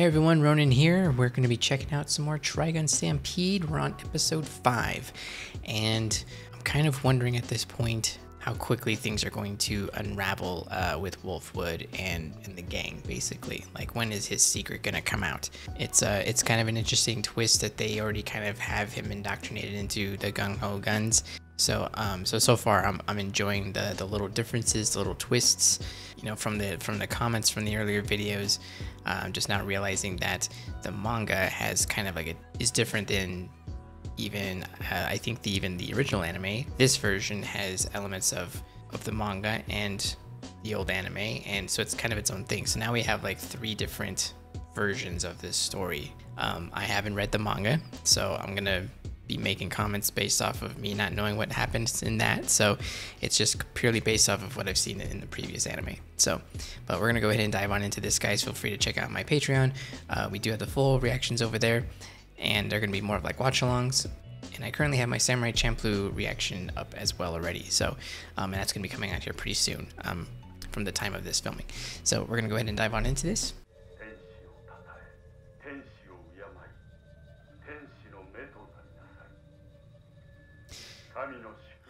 Hey everyone, Ronin here. We're going to be checking out some more Trigun Stampede. We're on episode 5. And I'm kind of wondering at this point how quickly things are going to unravel uh, with Wolfwood and, and the gang, basically. Like, when is his secret going to come out? It's uh, it's kind of an interesting twist that they already kind of have him indoctrinated into the gung ho guns. So um, so so far I'm, I'm enjoying the the little differences, the little twists, you know, from the from the comments from the earlier videos. I'm just now realizing that the manga has kind of like a is different than even uh, I think the even the original anime. This version has elements of of the manga and the old anime, and so it's kind of its own thing. So now we have like three different versions of this story. Um, I haven't read the manga, so I'm gonna be making comments based off of me not knowing what happens in that. So it's just purely based off of what I've seen in the previous anime. So, but we're gonna go ahead and dive on into this, guys. Feel free to check out my Patreon. Uh, we do have the full reactions over there, and they're gonna be more of like watch-alongs. And I currently have my Samurai Champloo reaction up as well already. So, um, and that's gonna be coming out here pretty soon. Um, from the time of this filming. So we're gonna go ahead and dive on into this.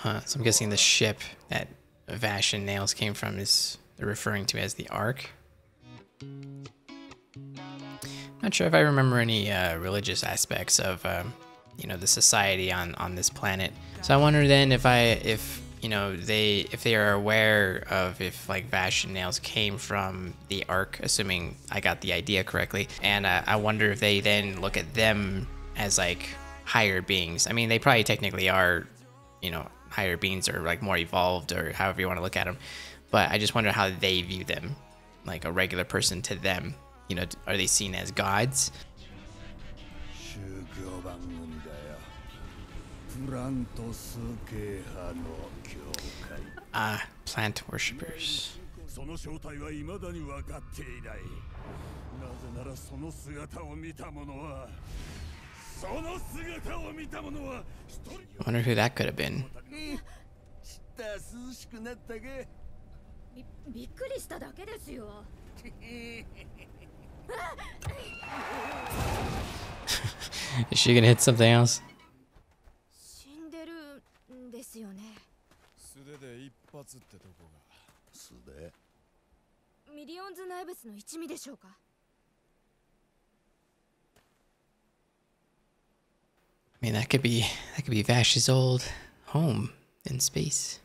Huh, so I'm guessing the ship that Vash and Nails came from is they're referring to as the Ark. Not sure if I remember any uh, religious aspects of, um, you know, the society on on this planet. So I wonder then if I if you know they if they are aware of if like Vash and Nails came from the Ark, assuming I got the idea correctly, and uh, I wonder if they then look at them as like higher beings. I mean, they probably technically are, you know, higher beings or like more evolved or however you want to look at them. But I just wonder how they view them, like a regular person to them. You know, are they seen as gods? Ah, plant worshippers. その正体は未だに分かっていない。なぜならその姿を見た者は I wonder who that could have been. Is she gonna hit something else? 死んでるんですよね。素手で一発ってとこが。素手ミリオンズ内物の一味でしょうか I mean, that could be that could be Vash's old home in space.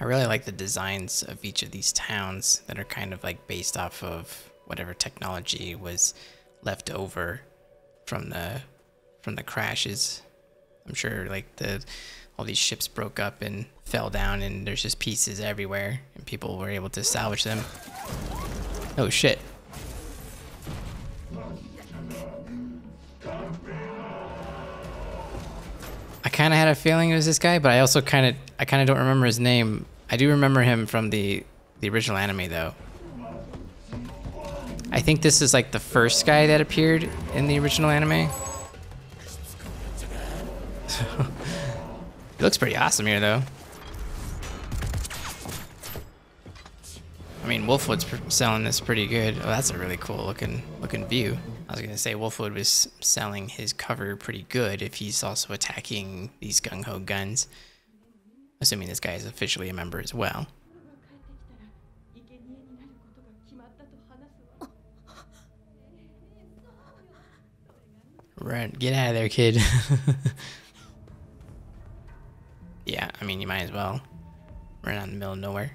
I really like the designs of each of these towns that are kind of like based off of whatever technology was left over from the from the crashes. I'm sure like the all these ships broke up and fell down and there's just pieces everywhere and people were able to salvage them. Oh shit. Kind of had a feeling it was this guy, but I also kind of I kind of don't remember his name. I do remember him from the the original anime though. I think this is like the first guy that appeared in the original anime. looks pretty awesome here though. I mean, Wolfwood's selling this pretty good. Oh, that's a really cool looking looking view. I was gonna say Wolfwood was selling his cover pretty good if he's also attacking these gung ho guns. Assuming this guy is officially a member as well. Run, get out of there, kid. yeah, I mean, you might as well. run out in the middle of nowhere.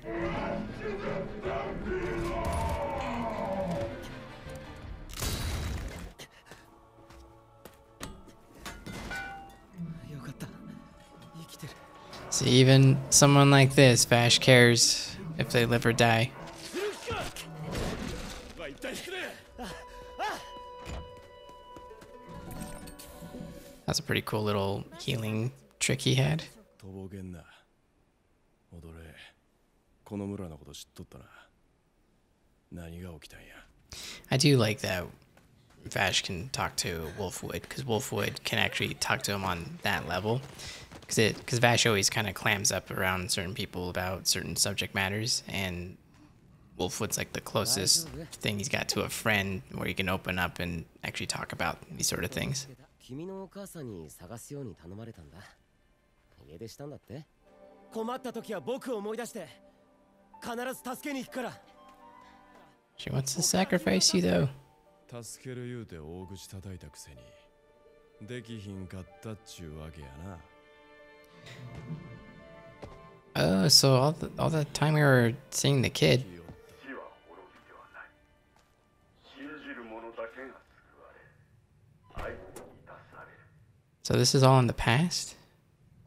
See, even someone like this, Vash cares if they live or die. That's a pretty cool little healing trick he had. I do like that Vash can talk to Wolfwood because Wolfwood can actually talk to him on that level because it because Vash always kind of clams up around certain people about certain subject matters, and Wolfwood's like the closest thing he's got to a friend where he can open up and actually talk about these sort of things. 君のお母さんに探すように頼まれたんだ家出したんだって困った時は僕を思い出して必ず助けに行くから She wants to sacrifice you though. 助ける言うて大口叩いたくせにできひんかったっちゅうわけやな。Oh, so all the all the time we were seeing the kid, so this is all in the past?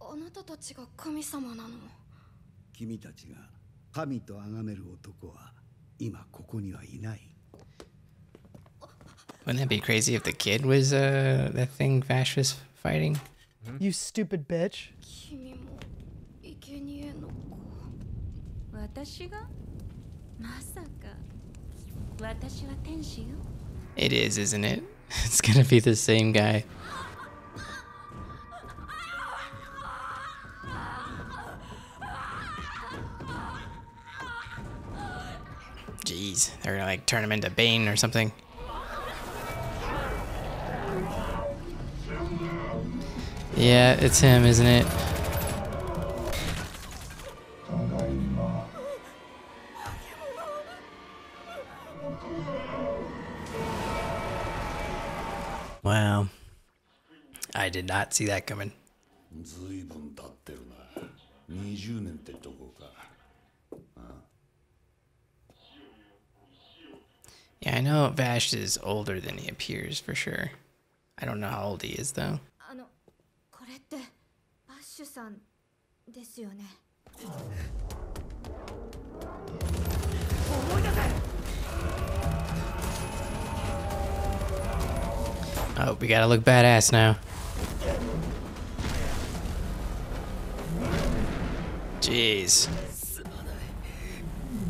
あなたたちが神様なの君たちが神と崇める男は今ここにはいない Wouldn't that be crazy if the kid was uh that thing Vash was fighting? Mm-hmm. You stupid bitch. It is, isn't it? It's gonna be the same guy. Jeez, they're gonna like turn him into Bane or something. Yeah, it's him, isn't it? Wow. I did not see that coming. ずいぶん経ってるな20年ってとこか Yeah, I know Vash is older than he appears for sure. I don't know how old he is though. あのこれってバッシュさんですよね Oh, we gotta look badass now. Jeez.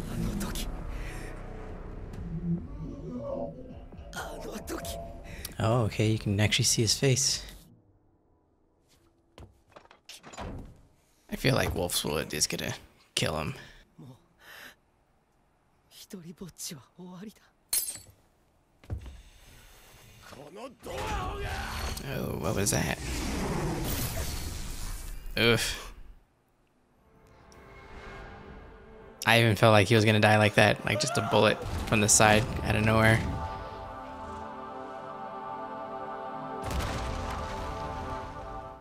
あの時あの時 Oh, okay, you can actually see his face. feel like Wolf's Wood is gonna kill him. Oh, what was that? Oof. I even felt like he was gonna die like that, like just a bullet from the side out of nowhere.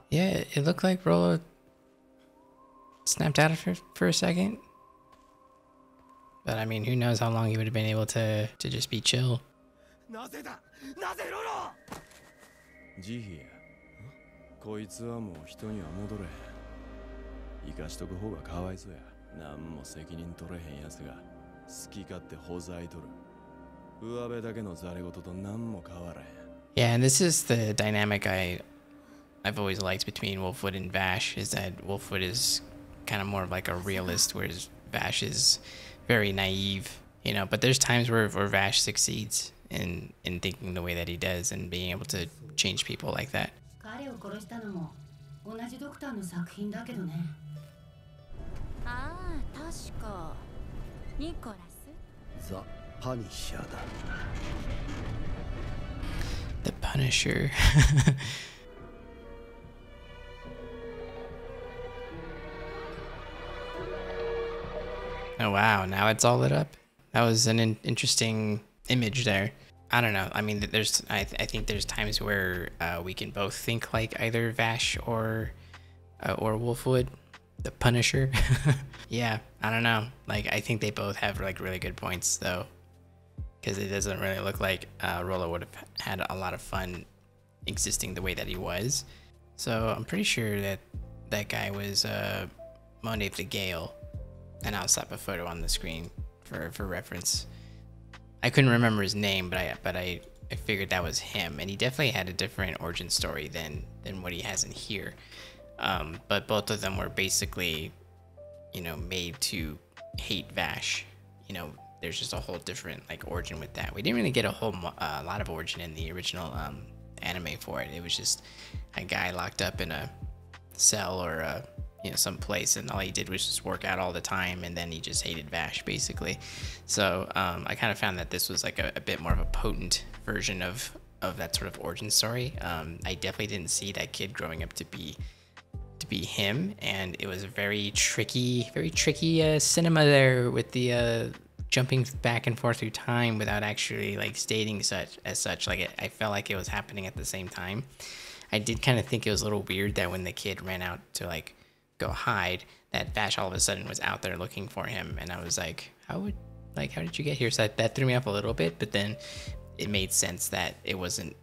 Yeah, it looked like Rolo snapped out of for a second. But I mean, who knows how long he would have been able to, to just be chill. Yeah, and this is the dynamic I I've always liked between Wolfwood and Vash is that Wolfwood is kind of more of like a realist, whereas Vash is very naive, you know. But there's times where, where Vash succeeds in in thinking the way that he does and being able to change people like that. The Punisher. oh wow, now it's all lit up. That was an in- interesting image there. I don't know. I mean, there's I, th- I think there's times where uh, we can both think like either Vash or uh, or Wolfwood, the Punisher. yeah, I don't know. Like I think they both have like really good points though, because it doesn't really look like uh, Rolo would have had a lot of fun existing the way that he was. So I'm pretty sure that that guy was uh, Monev the Gale, and I'll slap a photo on the screen for for reference. I couldn't remember his name, but I but I, I figured that was him, and he definitely had a different origin story than than what he has in here. Um, but both of them were basically, you know, made to hate Vash. You know, there's just a whole different like origin with that. We didn't really get a whole uh, lot of origin in the original um, anime for it. It was just a guy locked up in a cell or a you know some place and all he did was just work out all the time and then he just hated Vash basically. So um, I kind of found that this was like a, a, bit more of a potent version of of that sort of origin story. Um, I definitely didn't see that kid growing up to be to be him, and it was a very tricky, very tricky uh, cinema there with the uh, jumping back and forth through time without actually like stating such as such. Like it, I felt like it was happening at the same time. I did kind of think it was a little weird that when the kid ran out to like go hide, that Vash all of a sudden was out there looking for him, and I was like, how would like how did you get here? So that, threw me off a little bit, but then it made sense that it wasn't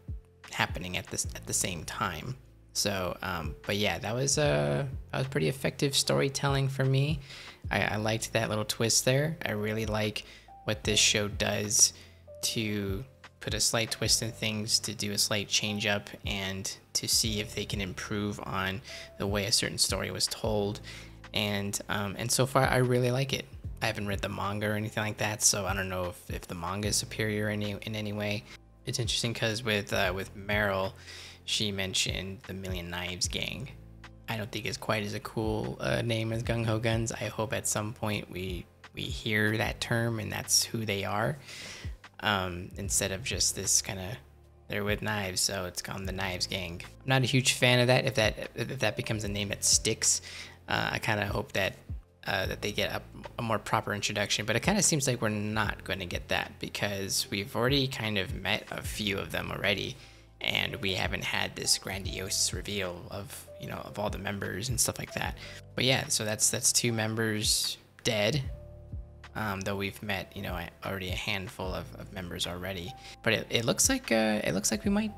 happening at this at the same time. So, um, but yeah, that was uh, that was pretty effective storytelling for me. I, I liked that little twist there. I really like what this show does to put a slight twist in things, to do a slight change up, and to see if they can improve on the way a certain story was told. And um, and so far, I really like it. I haven't read the manga or anything like that, so I don't know if, if the manga is superior any, in any way. It's interesting because with uh, with Meryl, she mentioned the Million Knives Gang. I don't think it's quite as a cool uh, name as Gung Ho Guns. I hope at some point we we hear that term and that's who they are, um, instead of just this kind of they're with knives, so it's called the Knives Gang. I'm not a huge fan of that. If that if that becomes a name that sticks, uh, I kind of hope that uh, that they get a, a, more proper introduction. But it kind of seems like we're not going to get that because we've already kind of met a few of them already and we haven't had this grandiose reveal of you know of all the members and stuff like that but yeah so that's that's two members dead um, though we've met you know already a handful of, of members already but it, it looks like uh, it looks like we might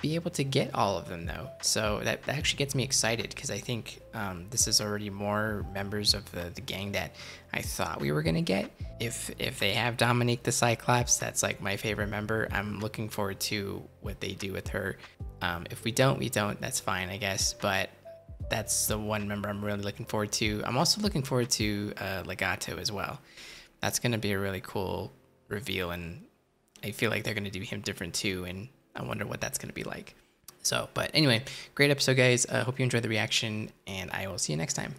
be able to get all of them though. So that, that actually gets me excited because I think um, this is already more members of the, the gang that I thought we were gonna get. If if they have Dominique the Cyclops, that's like my favorite member. I'm looking forward to what they do with her. Um, if we don't, we don't. That's fine, I guess. But that's the one member I'm really looking forward to. I'm also looking forward to uh, Legato as well. That's gonna be a really cool reveal, and I feel like they're gonna do him different too. And I wonder what that's going to be like. So, but anyway, great episode, guys. I uh, hope you enjoyed the reaction, and I will see you next time.